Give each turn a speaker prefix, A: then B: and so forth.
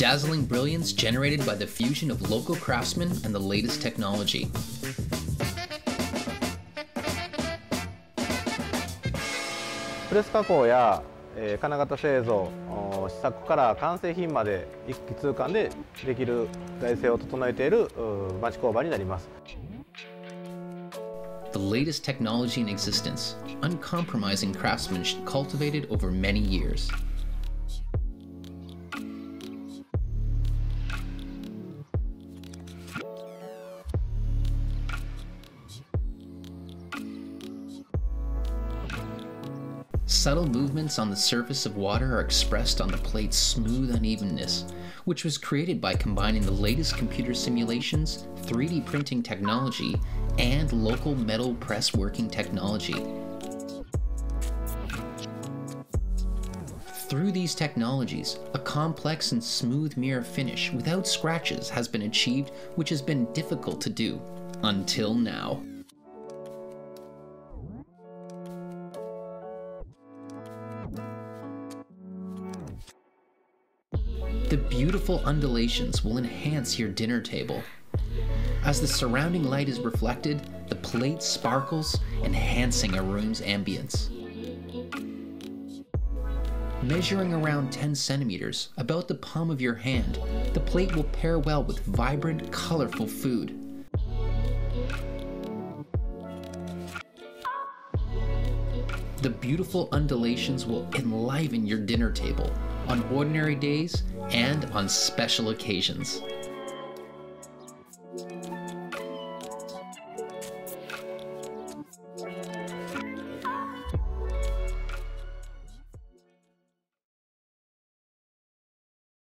A: Dazzling brilliance generated by the fusion of local craftsmen and the latest technology.
B: プレス加工や、えー、金型製造試作から完成品まで一気通貫でできる財政を整えている町工場になります。
A: The latest technology in existence, uncompromising craftsmanship cultivated over many years. Subtle movements on the surface of water are expressed on the plate's smooth unevenness, which was created by combining the latest computer simulations, 3D printing technology, and local metal press working technology. Through these technologies, a complex and smooth mirror finish without scratches has been achieved, which has been difficult to do until now. The beautiful undulations will enhance your dinner table. As the surrounding light is reflected, the plate sparkles, enhancing a room's ambience. Measuring around 10 centimeters, about the palm of your hand, the plate will pair well with vibrant, colorful food. The beautiful undulations will enliven your dinner table on ordinary days and on special occasions.